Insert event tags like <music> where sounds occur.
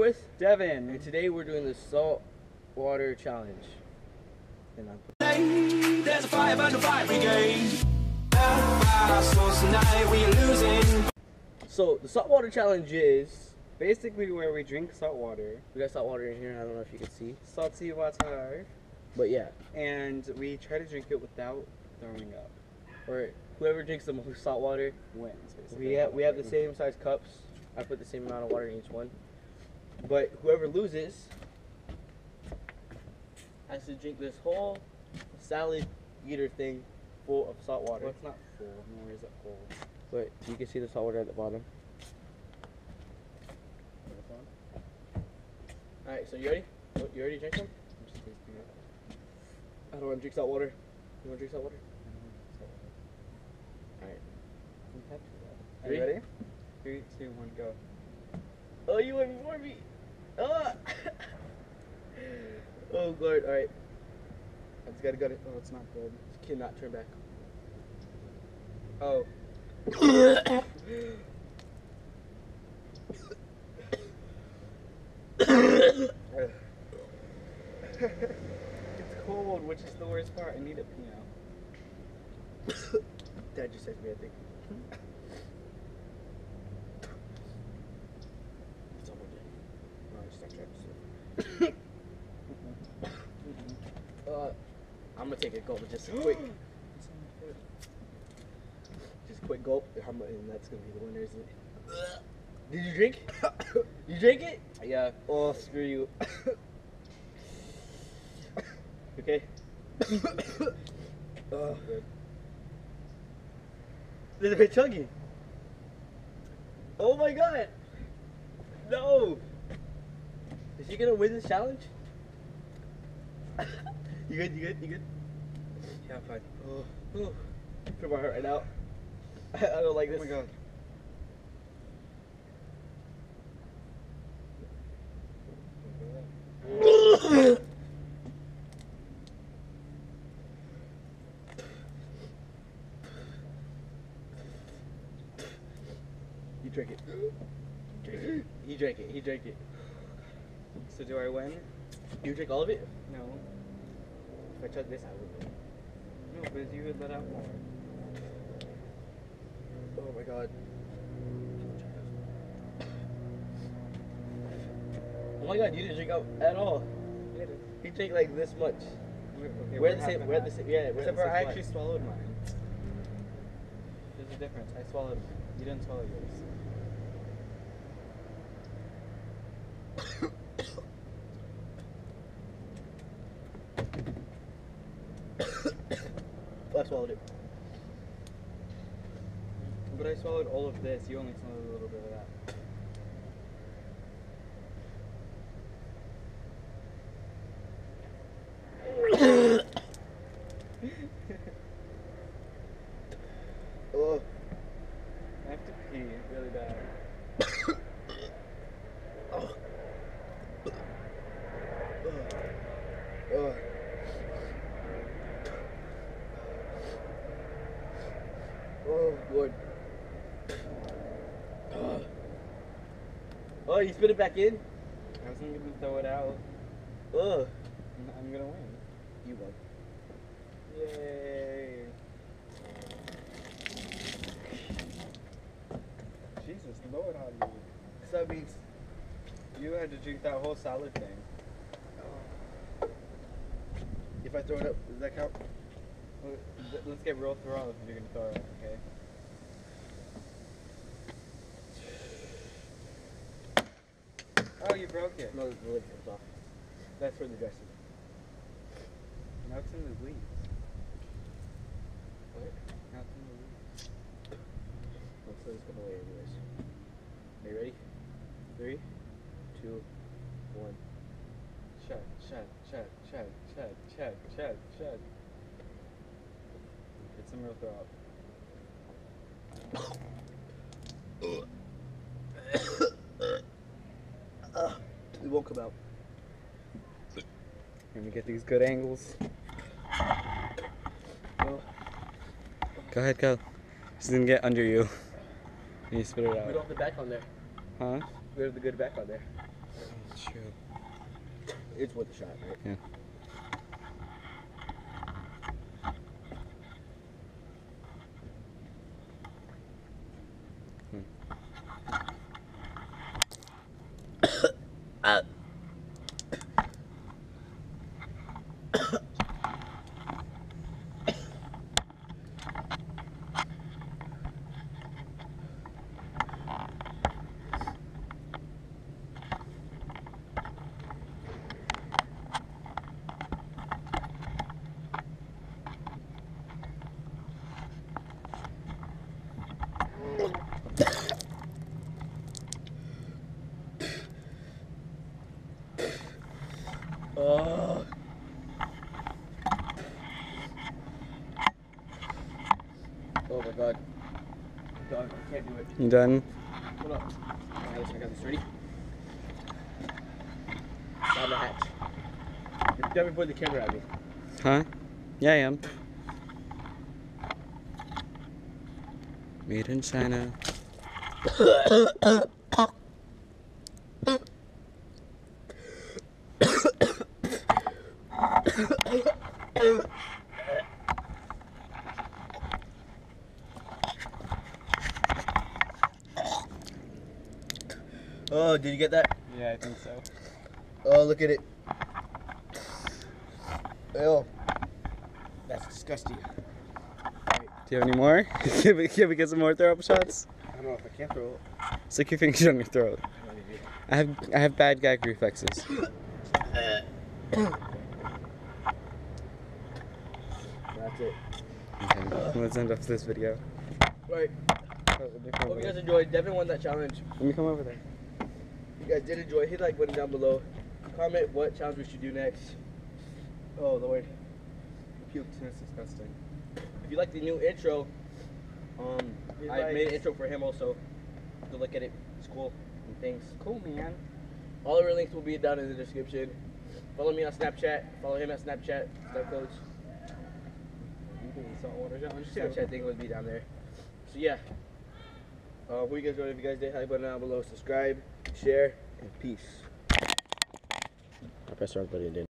with, Devon. and today we're doing the salt water challenge. And I'm There's a fire burn the fire brigade. Our souls tonight, we are losing. so the salt water challenge is Basically, where we drink salt water, we got salt water in here. I don't know if you can see, salty water, but yeah, and we try to drink it without throwing up. or whoever drinks the most salt water, Wins. Basically. we have we have the same size cups. I put the same amount of water in each one, but whoever loses has to drink this whole salad eater thing full of salt water. Well, it's not full. Nor is it full. But you can see the salt water at the bottom. All right, so you ready? Oh, You ready to drink some? I'm just tasting it. I don't want to drink salt water. You want to drink salt water? Are you Ready? ready? Three, two, one, go. Oh, you want more me? Ah. <laughs> Oh, oh Lord! All right, I just gotta go. To, Oh, it's not good. cannot turn back. Oh. it's cold, which is the worst part. I need a piano. Dad just texted me. I think. Someone did. No, I just not trying to. Uh, I'm gonna take a gulp. Just a quick, just a quick gulp. How much? And that's gonna be the winner, isn't it? Did you drink? <coughs> you drink it? Yeah. Oh, screw you. okay. <coughs> oh, Good. There's a bit chunky. Oh my god. No. Is she gonna win this challenge? <laughs> you good? You good? You good? Yeah, fine. Oh, oh. Feel my heart right now. I, <laughs> I don't like this. Oh my god. You drink it. Drink it. He drank it. He drank it. So do I win? You drink all of it? No. If I chug this, I would win. No, but you would let out more. Oh my god. Oh my god, you didn't drink out at all. He drank like this much. Okay, we're the same. We're the same. Yeah, we're Except the for same I actually swallowed mine. There's a difference. I swallowed mine. You didn't swallow yours. <coughs> <coughs> I swallowed it. But I swallowed all of this. You only swallowed a little bit of that. <coughs> Oh. I have to pee really bad. <coughs> Oh. Oh. Oh, uh. Lord. Oh. You spit it back in? I wasn't gonna throw it out. Oh. I'm- gonna win. You won. Yay! Jesus, Lord, how you? So that means You had to drink that whole salad thing. if I throw it up, does that count? Let's get real thorough if you're gonna throw it, okay? Oh, you broke it. No, the lid comes off. That's where the dressing. Now it's in the leaves. What? Now it's in the leaves. Let's let this go away anyways. Are you ready? Three, two, one. Chug, chug, chug, chug, chug, chug, chug, chug. Get some real throw up. It won't come out. Let me get these good angles. Go ahead, go. This is gonna get under you. And <laughs> You spit it We out. don't have the back on there. Huh? We have the good back on there. True. It's worth a shot, right? Yeah. Oh. Oh my god. Dog, I can't do it. You done? Hold up. I got this, I got this. Ready? Down the hatch. You Tell me point the camera at me. Huh? Yeah, I am. Made in China. <coughs> <coughs> <coughs> Oh, did you get that? Yeah, I think so. Oh, look at it. Ew. That's disgusting. Do you have any more? <laughs> can, we, can we get some more throw up shots? I don't know if I can throw it. Stick your fingers on your throat. I have I have bad gag reflexes. That's it. Okay, let's end off this video. Right. Hope you guys enjoyed. Devon won that challenge. Let me come over there. If you guys did enjoy, hit like button down below. Comment what challenge we should do next. Oh lord. Puked. That's disgusting. If you like the new intro, um, I like- made an intro for him also. Go look at it. It's cool and things. Cool, man. All of our links will be down in the description. Follow me on Snapchat. Follow him at Snapchat. Snap Coach. You can eat saltwater challenge. Snapchat thing would be down there. So yeah. Uh, you guys enjoyed. If you guys did, hit button down below. Subscribe, share, and peace. I pressed the wrong button. Didn't.